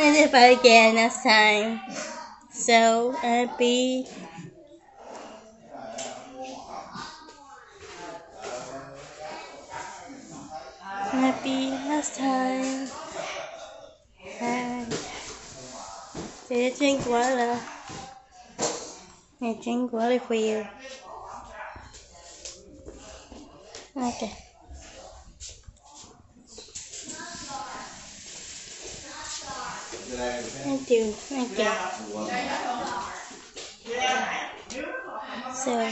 And if I again next time. So uh, happy. Happy last time. And they drink water. I drink water for you. Okay. Thank you, thank you. So,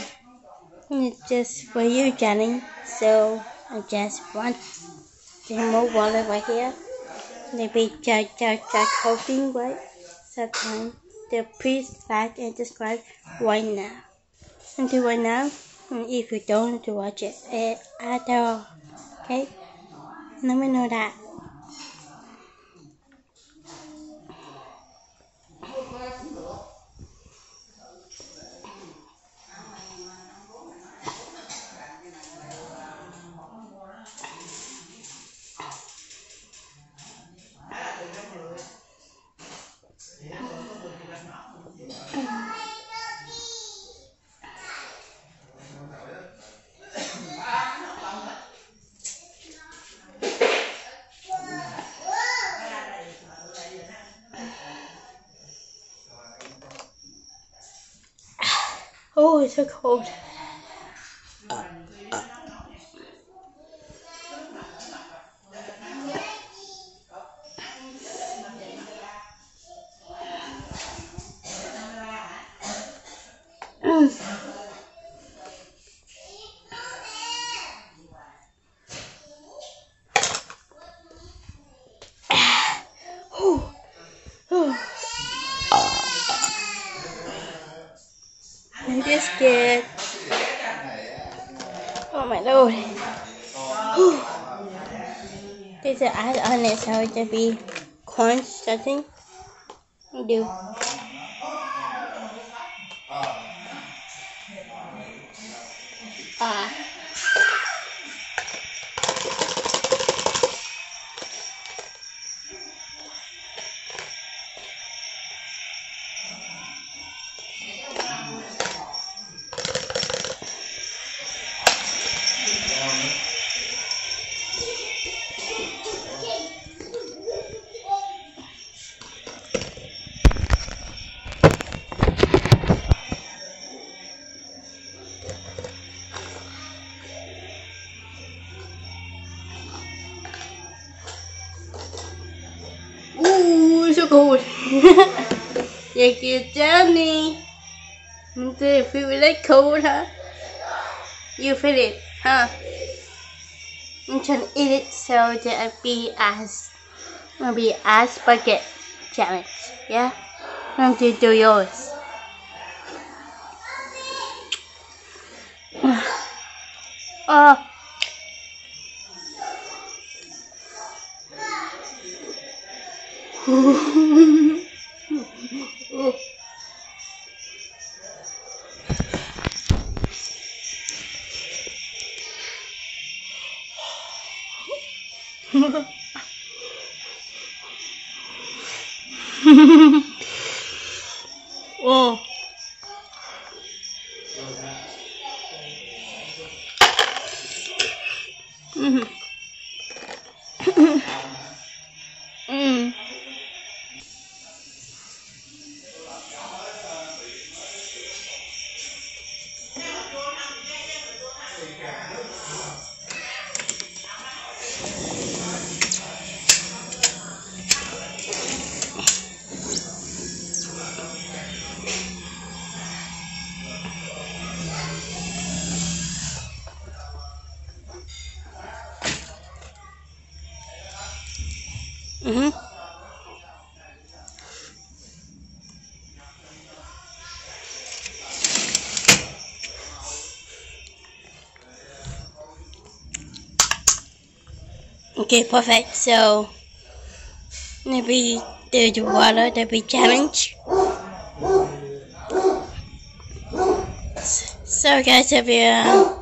just for you, Johnny. So, I just want to more water right here. Maybe just, just, just hoping, right? Sometimes, the please like and subscribe right now. Until right now, if you don't to watch it at all, okay? Let me know that. It's so cold. Mm. Oh, oh. I'm just scared. Oh. There's an ad on it, so it to be corn something. Do. Ah. Thank you, Johnny. Do you feel like cold, huh? You feel it, huh? I'm trying to eat it so that I be as maybe as bucket challenge. Yeah? I'm going to do yours. Oh. Oh. Mhm. Mm-hmm. Okay, perfect. So maybe do the water to be challenge. So guys, if you uh,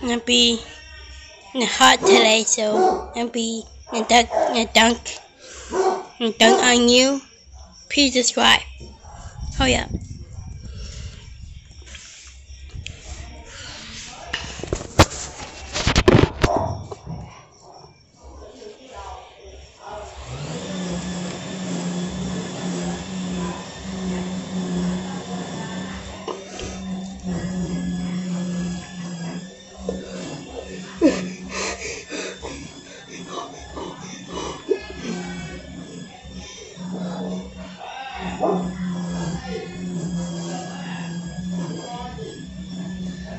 maybe hot today, so I'll be a dunk, a dunk, a dunk on you. Please subscribe. Oh yeah.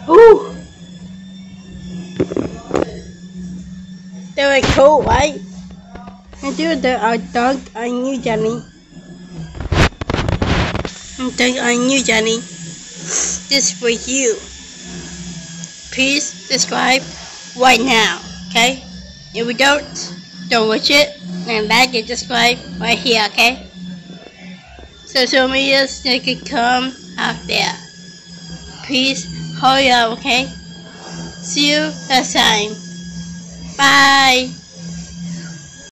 Ooh! They were cool, right? I do the I dunk I knew Jenny. I dunk on you, Jenny. This for you. Please subscribe right now, okay? If we don't, don't watch it. And back and subscribe right here, okay? Social media they can come out there. Please hurry up, okay? See you next time. Bye.